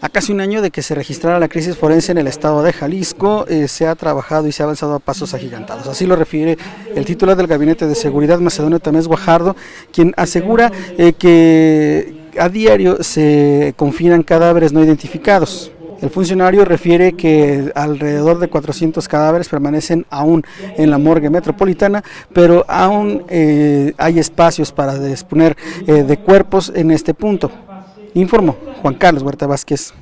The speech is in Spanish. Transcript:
A casi un año de que se registrara la crisis forense en el estado de Jalisco, eh, se ha trabajado y se ha avanzado a pasos agigantados. Así lo refiere el titular del Gabinete de Seguridad, Macedonio Tamés Guajardo, quien asegura eh, que a diario se confinan cadáveres no identificados. El funcionario refiere que alrededor de 400 cadáveres permanecen aún en la morgue metropolitana, pero aún eh, hay espacios para disponer de cuerpos en este punto. Informó Juan Carlos Huerta Vázquez.